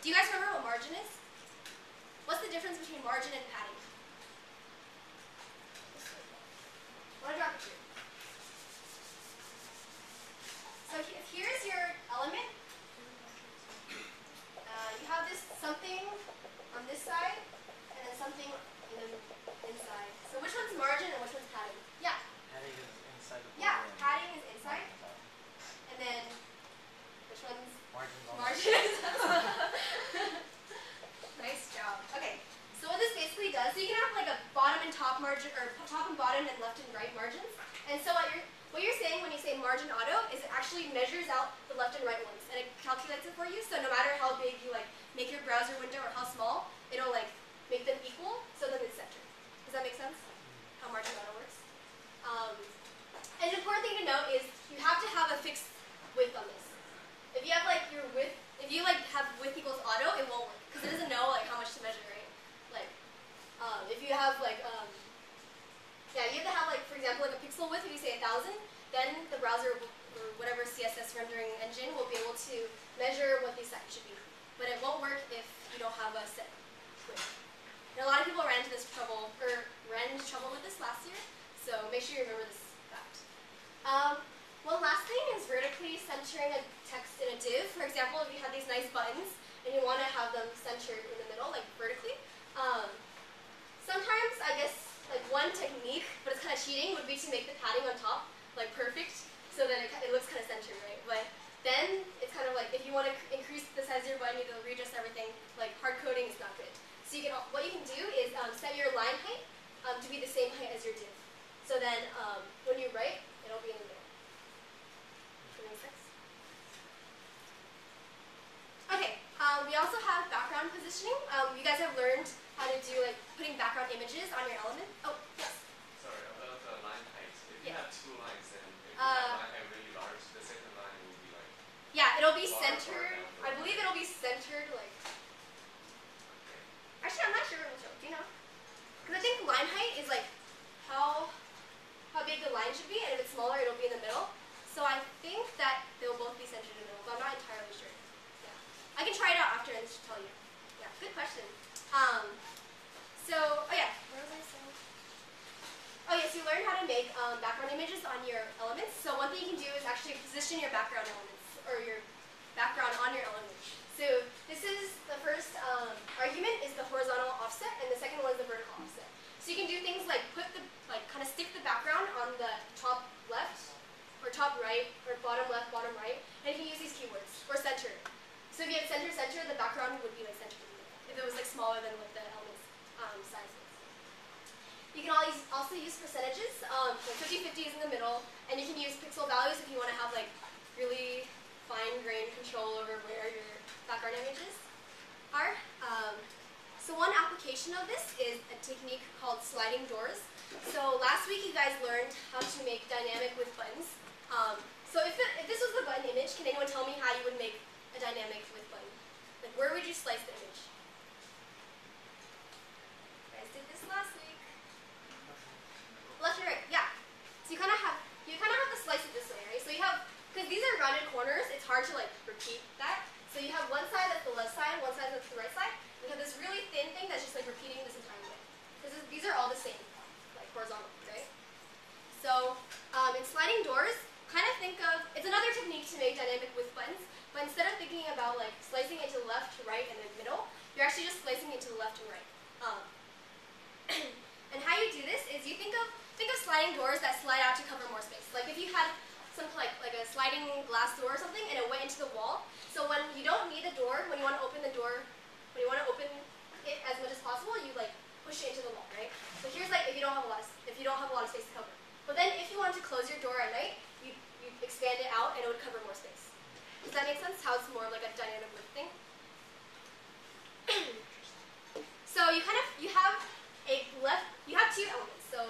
Do you guys remember what margin is? What's the difference between margin and padding? Want to drop it here. So if here's your element, uh, you have this something on this side, and then something in the inside. So which one's margin and which one's padding? Yeah. Padding is inside the Yeah, padding is inside, and then which one's nice job. Okay, so what this basically does, so you can have like a bottom and top margin, or top and bottom and left and right margins. And so what you're what you're saying when you say margin auto is it actually measures out the left and right ones, and it calculates it for you. So no matter how big you like make your browser window or how small, it'll like make them equal, so then it's centered. Does that make sense? How margin auto works. Um, and an important thing to note is you have to have a fixed width on this. If you have like your width, if you like have width equals auto, it won't work because it doesn't know like how much to measure, right? Like, um, if you have like, um, yeah, you have to have like, for width. If you say a thousand, then the browser or whatever CSS rendering engine will be able to measure what the size should be. But it won't work if you don't have a set width. And a lot of people ran into this trouble, or ran into trouble with this last year. So make sure you remember this fact. Um, one last thing is vertically centering a text in a div. For example, if you have these nice buttons and you want to have them centered in the middle, like vertically, um, sometimes I guess one technique, but it's kind of cheating, would be to make the padding on top like perfect, so that it, it looks kind of centered, right? But then it's kind of like if you want to increase the size of your button, you have to readjust everything. Like hard coding is not good. So you can what you can do is um, set your line height um, to be the same height as your div. So then um, when you write, it'll be in the middle. Does that make sense? Okay, um, we also have background positioning. Um, you guys have learned how to do like putting background images on your element. Oh, yes. Sorry, about the line height. If you Yeah. have two lines and if you Uh, have line really large, the second line will be like, Yeah, it'll be centered. I believe it'll be centered like. Actually, I'm not sure. Do you know? Because I think line height is like how how big the line should be, and if it's smaller, it'll be in the middle. So I think that they'll both be centered in the middle, but I'm not entirely sure. Yeah, I can try it out after and just tell you. Yeah, good question. Um, so oh yeah, where was I saying? Oh yes, you learn how to make um, background images on your elements. So one thing you can do is actually position your background elements or your background on your element. So this is the first um, argument is the horizontal offset, and the second one is the vertical offset. So you can do things like put the like kind of stick the background on the top left or top right or bottom left, bottom right, and you can use these keywords or center. So if you had center, center, the background would be like middle. If it was like smaller than what the element's um, size was. You can always also use percentages. Um, so 50-50 is in the middle, and you can use pixel values if you want to have like really fine-grained control over where your background images are. Application of this is a technique called sliding doors. So last week you guys learned how to make dynamic with buttons. Um, so if, if this was the button image, can anyone tell me how you would make a dynamic with button? Like where would you slice the image? Guys did this last week. Left right, yeah. So you kind of have you kind of have to slice it this way, right? So you have because these are rounded corners, it's hard to like repeat that. So you have one side that's the left side, one side that's the right side. You have this really thin thing that's just like repeating this entire way. Because these are all the same, like horizontal, right? So um, in sliding doors, kind of think of it's another technique to make dynamic with buttons, but instead of thinking about like slicing it to the left, to right, and then middle, you're actually just slicing it to the left and right. Um, and how you do this is you think of think of sliding doors that slide out to cover more space. Like if you had some like like a sliding glass door or something and it went into the wall. So when you don't need the door, when you want to open the door, when you want to open it as much as possible, you like push it into the wall, right? So here's like if you don't have a lot of, if you don't have a lot of space to cover. But then if you want at night, you, you expand it out and it would cover more space. Does that make sense? How it's more like a dynamic width thing? so you kind of you have a left you have two elements. So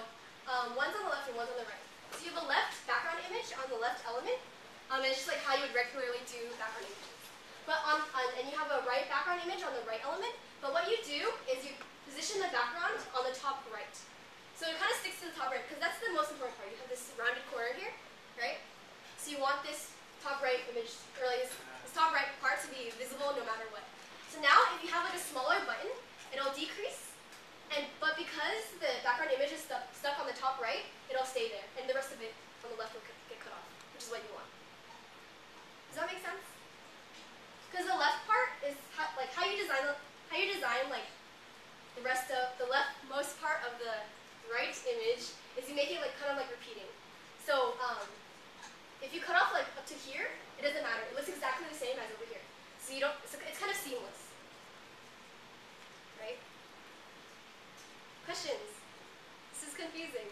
um, one's on the left and one's on the right. So you have a left background image on the left element. Um, and it's just like how you would regularly do background images. But on, on and you have a right background image on the right element. But what you do is you position the background on the top right. So it kind of sticks to the top right because that's the most important part. You have this rounded corner here, right? So you want this top right image, or like this, this top right part to be visible no matter what. So now if you have like a smaller button, it'll decrease, and but because the background image is stuck on the top right, it'll stay there, and the rest of it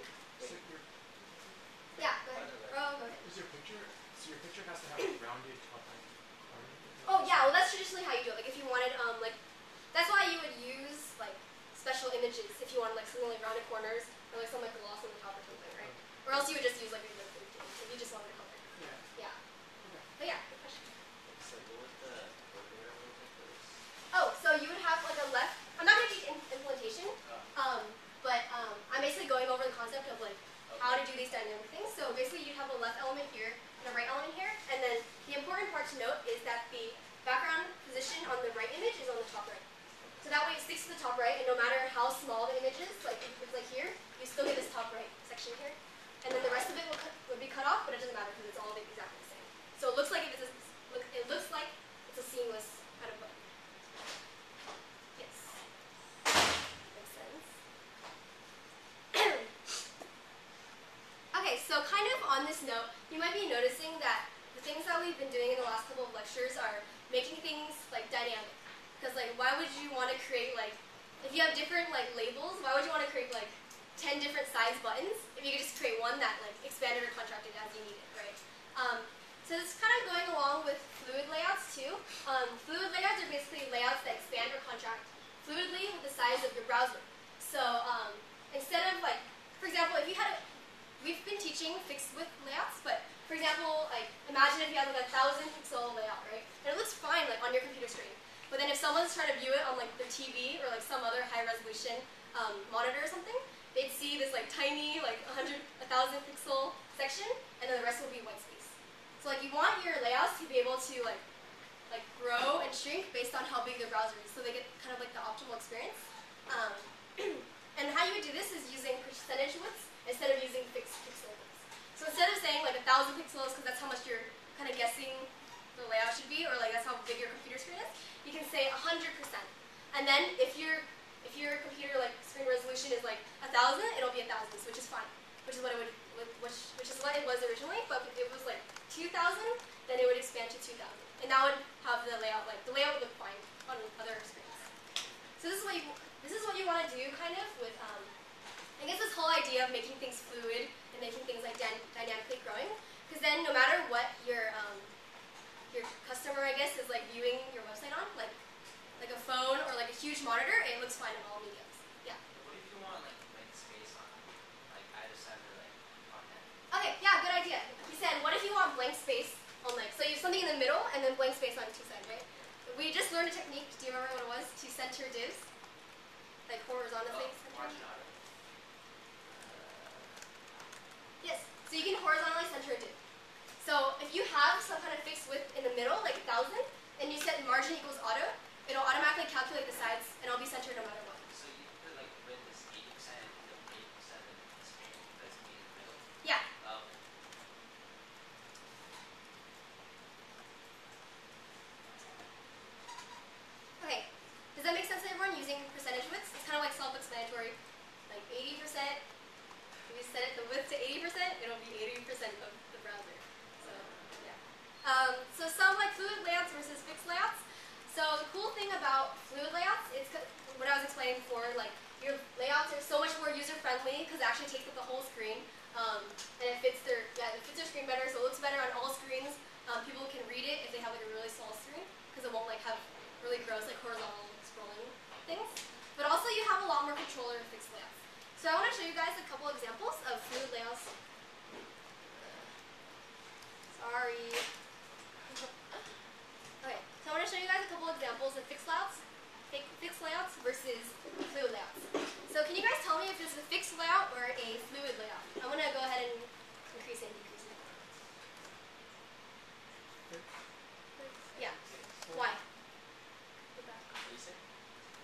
confusing. So your, Yeah. Go ahead. By the way. Oh, go ahead. is your picture, so your picture has to have a rounded top right corner? Oh yeah, well that's traditionally how you do it. Like if you wanted um like that's why you would use like special images if you wanted like something like rounded corners or like some like gloss on the top or something, right? Or else you would just use like regular food things if you just wanted a color. Yeah. Yeah. Okay. But yeah, good question. So what would the working look like for this? Oh, so you would have like a left I'm not gonna teach im- implementation, Oh, um, but um I'm basically going over the concept of like how to do these dynamic things. So basically you'd have a left element here and a right element here, and then the important part to note is that the background position on the right image is on the top right. So that way it sticks to the top right, and no matter how small the image is, like if it's like here, you still get this top right section here. And then the rest of it will would be cut off, but it doesn't matter because it's all exactly the same. So it looks like it, is a, it looks like it's a seamless kind of button. Yes. Makes sense. okay, so kind of on this note, you might be noticing that the things that we've been doing in the last couple of lectures are making things like dynamic. Because like, why would you want to create like, if you have different like labels, why would you want to create like 10 different size buttons if you could just create one that like expanded or contracted as you needed, right? Um, so this is kind of going along with fluid layouts too. Um, fluid layouts are basically layouts that expand or contract fluidly with the size of your browser. So um, instead of like, for example, if you had a, fixed width layouts, but for example, like imagine if you had like a thousand pixel layout, right? And it looks fine like on your computer screen. But then if someone's trying to view it on like their TV or like some other high resolution um, monitor or something, they'd see this like tiny like 100, 1000 pixel section, and then the rest will be white space. So like you want your layouts to be able to like like grow and shrink based on how big their browser is, so they get kind of like the optimal experience. Um, and how you would do this is using percentage widths instead of using fixed pixel widths. So instead of saying like a thousand pixels because that's how much you're kind of guessing the layout should be, or like that's how big your computer screen is, you can say 100%. And then if your if your computer like screen resolution is like a thousand, it'll be a thousand, which is fine, which is what it would, which which is what it was originally. But if it was like 2,000, then it would expand to 2,000, and that would have the layout like the layout would look fine on other screens. So this is what you this is what you want to do kind of with um, I guess this whole idea of making things fluid and making things like dynamically growing, because then no matter what your um, your customer I guess is like viewing your website on, like like a phone or like a huge monitor, it looks fine in all mediums. Yeah. What if you want like blank space on like either side of like content? Okay, yeah, good idea. He said, what if you want blank space on like, so you have something in the middle and then blank space on two sides, right? We just learned a technique, do you remember what it was? To center divs? Like horizontal Oh, margin auto. Yes, so you can horizontally center it div. So if you have some kind of fixed width in the middle, like thousand, and you set margin equals auto, it'll automatically calculate the sides and it'll be centered no matter what. So you could like win this eighty percent and eighty percent of the screen that's be in the middle. Yeah. Um, Okay, does that make sense to everyone using percentage widths? It's kind of like self-explanatory. Like 80%, if you set it the width to 80%, it'll be 80% of the browser. So, yeah. Um, so some like fluid layouts versus fixed layouts. So the cool thing about fluid layouts is c- what I was explaining before, like your layouts are so much more it actually takes up the whole screen. Um, and it fits their, yeah, it fits their screen better, so it looks better on all screens. Um, people can read it if they have like a really small screen because it won't like have really gross like horizontal scrolling things. But also you have a lot more control over fixed layouts. So I want to show you guys a couple examples of fluid layouts. Sorry. okay, so I want to show you guys a couple examples of fixed layouts, fixed layouts versus fluid layouts. So can you guys tell me if this is a fixed layout or a fluid layout? I'm gonna go ahead and increase it and decrease it. Yeah. Why? what do you say?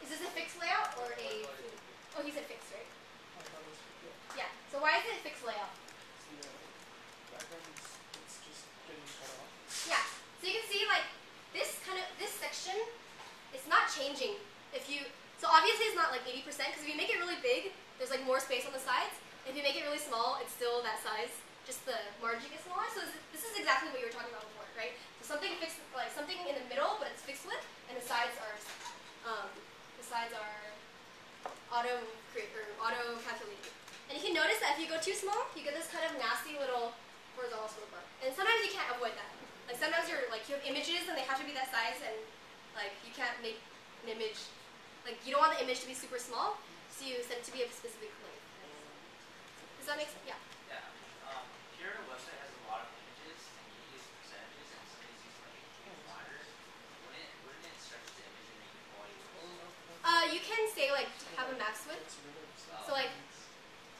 Is this a fixed layout or a fluid? Oh, he said fixed, right? I thought it was, yeah. Yeah. So So why is it fixed layout? The uh, background is it's just getting cut off. Yeah. So you can see like this kind of this section, it's not changing. If you so obviously it's not like 80% because if you make it really big, there's like more space on the sides. If you make it really small, it's still that size. Just the margin gets smaller. So this- is exactly what you were talking about before, right? So something fixed like something in the middle, but it's fixed width, and the sides are um, the sides are auto create or auto calculated. And you can notice that if you go too small, you get this kind of nasty little horizontal scroll bar. And sometimes you can't avoid that. Like sometimes you're like you have images and they have to be that size and like you can't make an image like you don't want the image to be super small, so you set it to be a specific length. Does that make sense? Yeah. Yeah. Um, here the website has a lot of images and you use percentages and some of these use like wider. Wouldn't wouldn't it stretch the image and make it quality? Uh, you can say like have a max width. It's rid of So like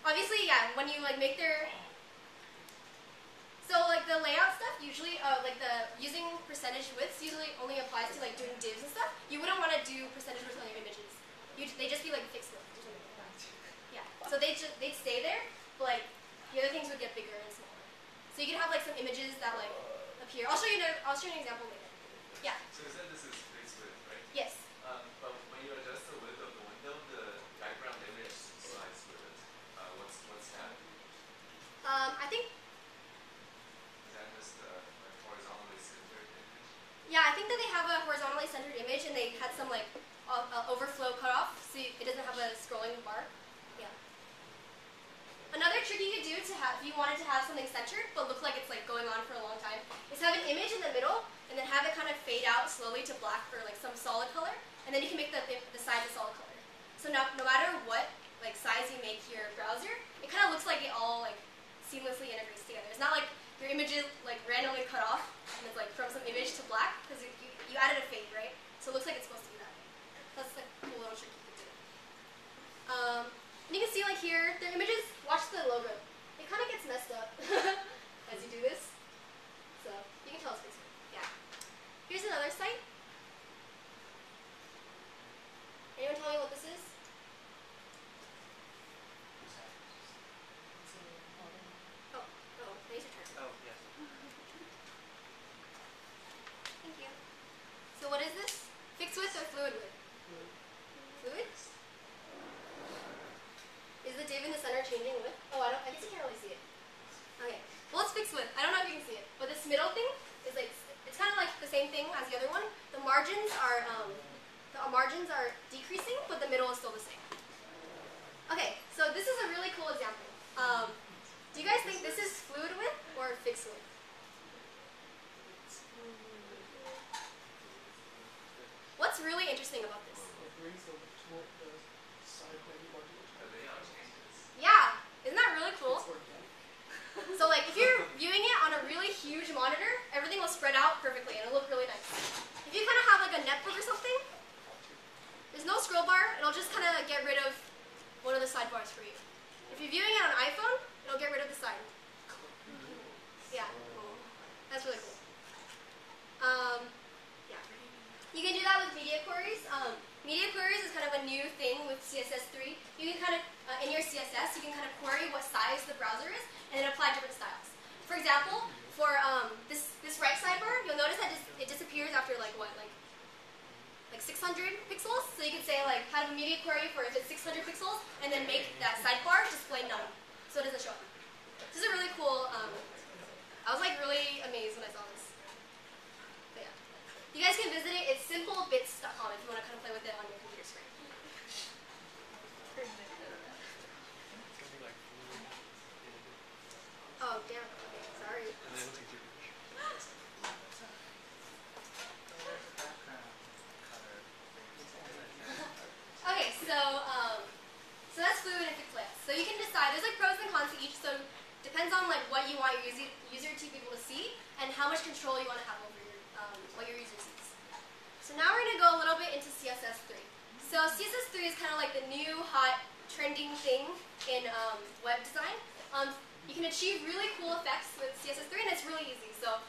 obviously yeah, when you like make their so like the layout stuff usually uh, like the using percentage widths usually only applies to like doing divs and stuff. You wouldn't want to do percentage widths on your images. You they just be like fixed width or something like that. Yeah. So they just they'd stay there, but like the other things would get bigger and smaller. So you could have like some images that like appear. I'll show you. another- I'll show you an example later. Yeah. So you said this is fixed width, right? Yes. Um, but when you adjust the width of the window, the background image slides with it. Uh, what's what's that? Um, I think Is that just uh, a horizontally centered image? Yeah, I think that they have a horizontally centered image and they had some like uh, overflow cutoff, so it doesn't have a scrolling bar. Yeah. Another trick you could do to have, if you wanted to have something centered but look like it's like going on for a long time, is have an image in the middle and then have it kind of fade out slowly to black or like some solid color, and then you can make the the sides a solid color. So no matter what like size you make your browser, it kind of looks like it all like seamlessly integrates together. It's not like your image is like randomly cut off and it's like from some image to black because you, you added a fade, right? So it looks like it's supposed to be that way. That's like a cool little trick you can do. Um, and you can see like here, the images, watch the logo. It kind of gets messed up as you do this. So you can tell it's fixed. Yeah. Here's another site. Anyone tell me what this is? It's a auto- Oh, oh, laser turn. Oh yes. Thank you. So what is this? Fixed width or fluid width? Fluid? Is the div in the center changing width? Oh, I don't. I guess you can't really see it. Okay. Well, it's fixed width. I don't know if you can see it, but this middle thing is like it's kind of like the same thing as the other one. The margins are um, the margins are decreasing, but the middle is still the same. Okay, so this is a really cool example. Um, do you guys think this is fluid width or fixed width? What's really interesting about this? It brings the toward the side maybe more to the The layout changes. Yeah, isn't that really cool? It's organic. So like if you're viewing it on a really huge monitor, spread out perfectly and it'll look really nice. If you kind of have like a netbook or something, there's no scroll bar. It'll just kind of get rid of one of the sidebars for you. If you're viewing it on iPhone, it'll get rid of the side. Yeah, that's really cool. Um, yeah, you can do that with media queries. Um, media queries is kind of a new thing with CSS3. You can kind of uh, in your CSS, you can kind of query what size the browser is and then apply different styles. For example, for um, this this right sidebar, you'll notice that it disappears after like what, like like 600 pixels. So you can say like have a media query for if it's 600 pixels, and then make that sidebar display none, so it doesn't show up. This is a really cool. Um, I was like really amazed when I saw this. But yeah, you guys can visit it. It's simplebits.com if you want to kind of play with it on your computer screen. Something like fluid. Oh damn. Okay, so um, so that's fluid and fixed layouts. So you can decide. There's like pros and cons to each. So depends on like what you want your user, user to be able to see and how much control you want to have over your um, what your user sees. So now we're gonna go a little bit into CSS3. So CSS3 is kind of like the new hot trending thing in um, web design. Um, you can achieve really cool effects with CSS3, and it's really easy. So